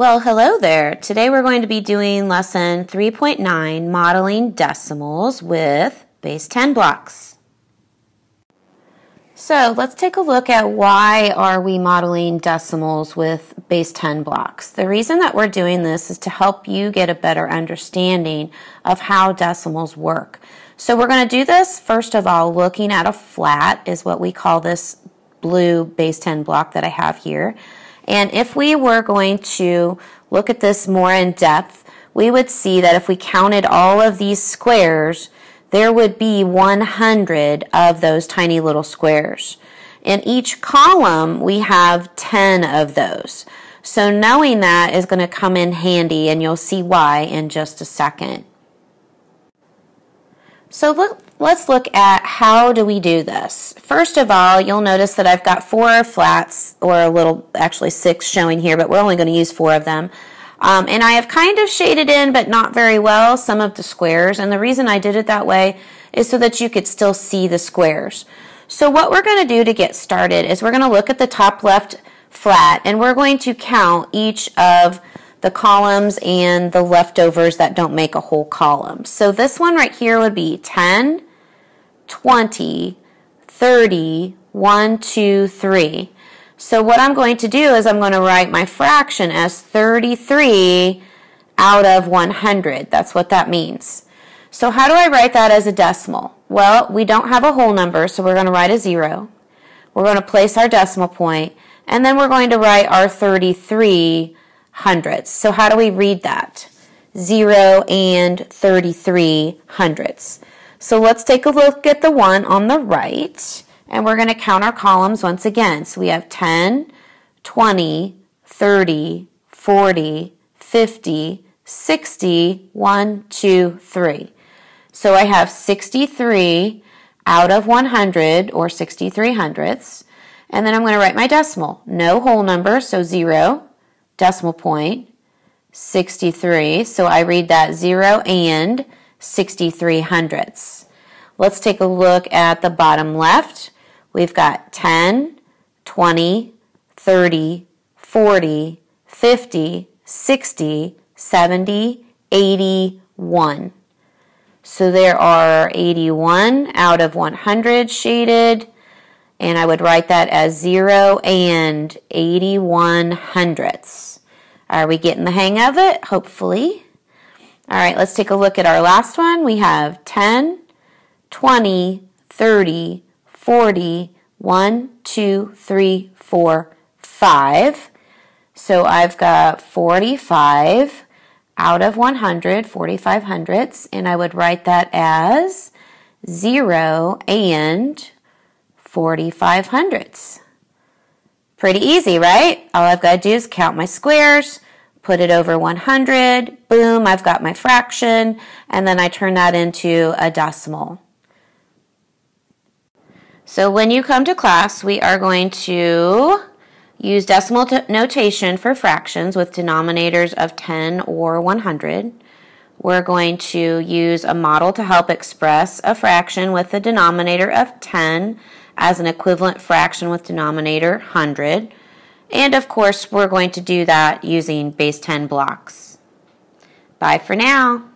Well, hello there. Today we're going to be doing lesson 3.9, modeling decimals with base 10 blocks. So let's take a look at why are we modeling decimals with base 10 blocks. The reason that we're doing this is to help you get a better understanding of how decimals work. So we're going to do this first of all looking at a flat is what we call this blue base 10 block that I have here. And if we were going to look at this more in depth, we would see that if we counted all of these squares, there would be 100 of those tiny little squares. In each column, we have 10 of those. So knowing that is going to come in handy, and you'll see why in just a second. So look, let's look at how do we do this. First of all, you'll notice that I've got four flats, or a little, actually six showing here, but we're only going to use four of them. Um, and I have kind of shaded in, but not very well, some of the squares. And the reason I did it that way is so that you could still see the squares. So what we're going to do to get started is we're going to look at the top left flat, and we're going to count each of the columns and the leftovers that don't make a whole column. So this one right here would be 10, 20, 30, 1, 2, 3. So what I'm going to do is I'm going to write my fraction as 33 out of 100. That's what that means. So how do I write that as a decimal? Well, we don't have a whole number, so we're going to write a 0. We're going to place our decimal point, and then we're going to write our 33 hundredths. So how do we read that? 0 and 33 hundredths. So let's take a look at the one on the right, and we're going to count our columns once again. So we have 10, 20, 30, 40, 50, 60, 1, 2, 3. So I have 63 out of 100, or 63 hundredths. And then I'm going to write my decimal. No whole number, so 0 decimal point, 63. So I read that 0 and 63 hundredths. Let's take a look at the bottom left. We've got 10, 20, 30, 40, 50, 60, 70, 81. So there are 81 out of 100 shaded, and I would write that as 0 and 81 hundredths. Are we getting the hang of it? Hopefully. All right, let's take a look at our last one. We have 10, 20, 30, 40, 1, 2, 3, 4, 5. So I've got 45 out of 100, 45 hundredths, and I would write that as 0 and 45 hundredths. Pretty easy, right? All I've got to do is count my squares, put it over 100, boom, I've got my fraction, and then I turn that into a decimal. So when you come to class, we are going to use decimal notation for fractions with denominators of 10 or 100. We're going to use a model to help express a fraction with the denominator of 10 as an equivalent fraction with denominator 100. And of course, we're going to do that using base 10 blocks. Bye for now.